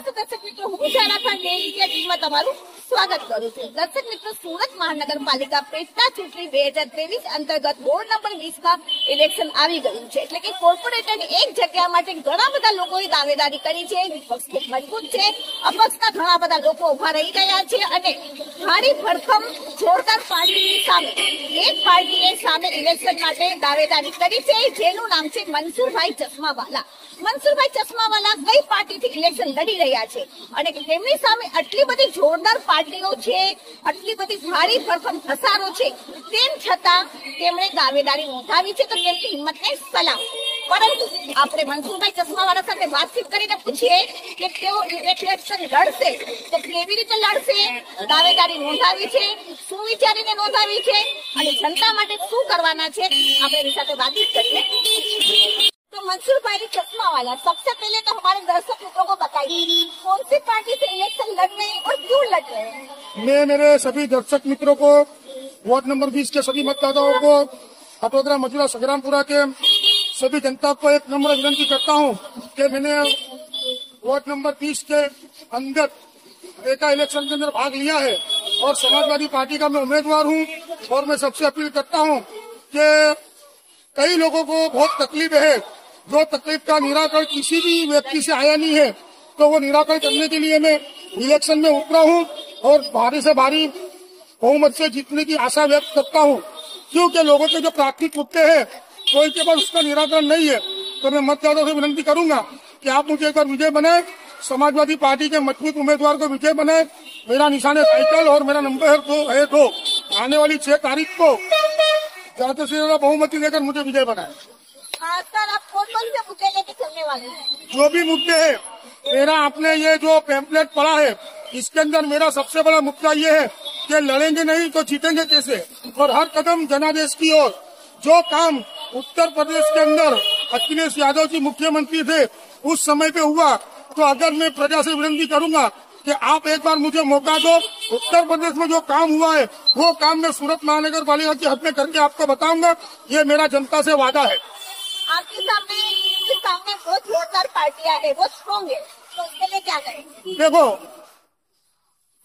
નમસ્તે દર્શક મિત્રો હું શાળા ખાન ડેરી કે ટીમમાં તમારું સ્વાગત કરું છું દર્શક મિત્રો સુરત મહાનગરપાલિકા પેટા ચૂંટણી બે હજાર ત્રેવીસ અંતર્ગત વોર્ડ નંબર વીસ માં ઇલેક્શન આવી ગયું છે એટલે કે કોર્પોરેટરની એક જગ્યા માટે ઘણા બધા લોકોએ દાવેદારી કરી છે વિપક્ષ ખૂબ મજબૂત છે અપક્ષના ઘણા બધા લોકો ઉભા રહી ગયા છે અને ભારી ભરખમ જોરદાર પાર્ટીની સામે એક પાર્ટીએ સામે ઇલેક્શન માટે દાવેદારી કરી છે જેનું નામ છે મનસુરભાઈ ચશ્માવાલા મનસુરભાઈ ચશ્માવાલા કઈ પાર્ટીથી ઇલેક્શન લડી રહ્યા છે અને તેમની સામે આટલી બધી જોરદાર પાર્ટીઓ છે આટલી બધી ભારી ભરખમ ઘસારો છે તેમ છતાં તેમણે દાવેદારી નોંધાવી છે તો તેમની હિંમતને સલામ પરંતુ આપણે મનસુરભાઈ ચશ્માવાળા સાથે વાતચીત કરીને પૂછીએ કે તેઓ ઇલેક્શન લડશે તો કેવી રીતે લડશે દાવેદારી નોંધાવી છે શું વિચારીને નોંધાવી છે અને જનતા માટે શું કરવાના છે આપણે એની સાથે વાતચીત કરીએ तो मंसूर भाई चश्मा वाला सबसे पहले तो हमारे दर्शक मित्रों को बताइए मैं, मेरे सभी दर्शक मित्रों को वार्ड नंबर 20 के सभी मतदाताओं को हटोदरा मजुरा संग्रामपुरा के सभी जनता को एक नम्र विनती करता हूँ कि मैंने वार्ड नंबर 20 के अंदर एका इलेक्शन के अंदर भाग लिया है और समाजवादी पार्टी का मैं उम्मीदवार हूँ और मैं सबसे अपील करता हूँ कि कई लोगों को बहुत तकलीफ़ है, जो तकलीफ़ का निराकरण किसी भी व्यक्ति से आया नहीं है तो वो निराकरण करने के लिए मैं इलेक्शन में उतरा हूँ। और भारी से भारी बहुमत से जीतने की आशा व्यक्त करता हूँ। क्योंकि लोगों के जो प्राथमिक मुद्दे है कोई के पास उसका निराकरण नहीं है। तो मैं मतदाताओं से विनती करूँगा कि आप मुझे एक बार विजय बनाए समाजवादी पार्टी के मज़बूत उम्मीदवार को विजय बनाए। मेरा निशान है साइकिल और मेरा नंबर है दो है। दो आने वाली छह तारीख को ज़्यादा से ज़्यादा बहुमति लेकर मुझे विजय बनाए। हाँ सर आप कौन कौन से मुद्दे लेके चलने वाले हैं? जो भी मुद्दे है मेरा आपने ये जो पैम्पलेट पढ़ा है इसके अंदर मेरा सबसे बड़ा मुद्दा ये है कि लड़ेंगे नहीं तो जीतेंगे कैसे? और हर कदम जनादेश की ओर। जो काम उत्तर प्रदेश के अंदर अखिलेश यादव जी मुख्यमंत्री थे उस समय पे हुआ। तो अगर मैं प्रजा से विनती करूँगा कि आप एक बार मुझे मौका दो उत्तर प्रदेश में जो काम हुआ है वो काम मैं सूरत महानगर पालिका की हद में करके आपको बताऊँगा। ये मेरा जनता से वादा है। आपके सामने सामने बहुत जोरदार पार्टियाँ है वो स्ट्रॉन्ग है। तो उसके लिए क्या करें देखो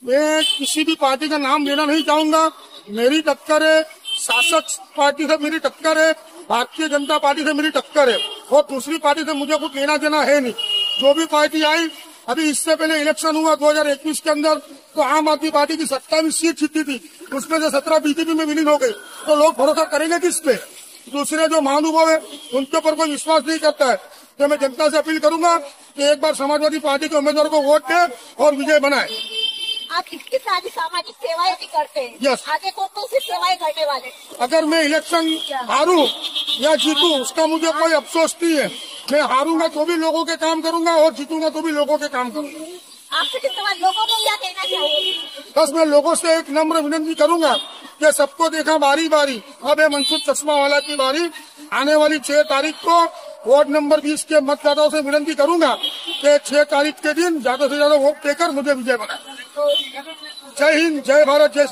मैं किसी भी पार्टी का नाम लेना नहीं चाहूँगा। मेरी टक्कर है, शासक पार्टी से मेरी टक्कर है, भारतीय जनता पार्टी से मेरी टक्कर है। और दूसरी पार्टी से मुझे कुछ लेना देना है नहीं। जो भी पार्टी आई, अभी इससे पहले इलेक्शन हुआ 2021 के अंदर तो आम आदमी पार्टी की सत्ताईस सीट जीती थी। उसमें से सत्रह बीजेपी में विलीन हो गई तो लोग भरोसा करेंगे किस पे? दूसरे जो महानुभव है, उनके ऊपर कोई विश्वास नहीं करता है। तो मैं जनता से अपील करूँगा कि एक बार समाजवादी पार्टी के उम्मीदवार को वोट दे और विजय बनाए। आप कितनी सारी सामाजिक सेवाएँ भी करते हैं। Yes. आगे कौन कौन सी सेवाएँ करने वाले। अगर मैं इलेक्शन हारूं या जीतू उसका मुझे कोई अफसोस नहीं है। मैं हारूँगा तो भी लोगों के काम करूँगा और जीतूँगा तो भी लोगों के काम करूँगा। आपसे लोगों को क्या कहना चाहिए? बस मैं लोगों से एक नम्र विनती करूँगा कि सबको देखा बारी बारी। अब है मनसुख चश्मा वाला की बारी। आने वाली छह तारीख को वार्ड नंबर 20 के मतदाताओं से विनती करूँगा कि छह तारीख के दिन ज़्यादा से ज़्यादा वोट देकर मुझे विजय बनाए। जय हिंद जय भारत जय